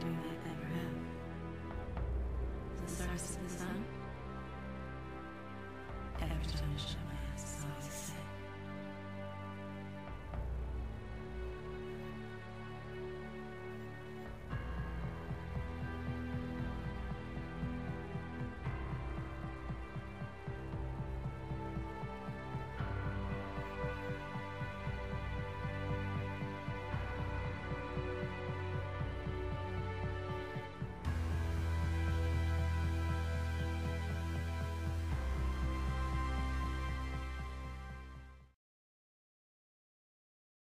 do I ever have? The stars of the sun? Every time I shut my eyes, it's always the same.